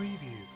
preview.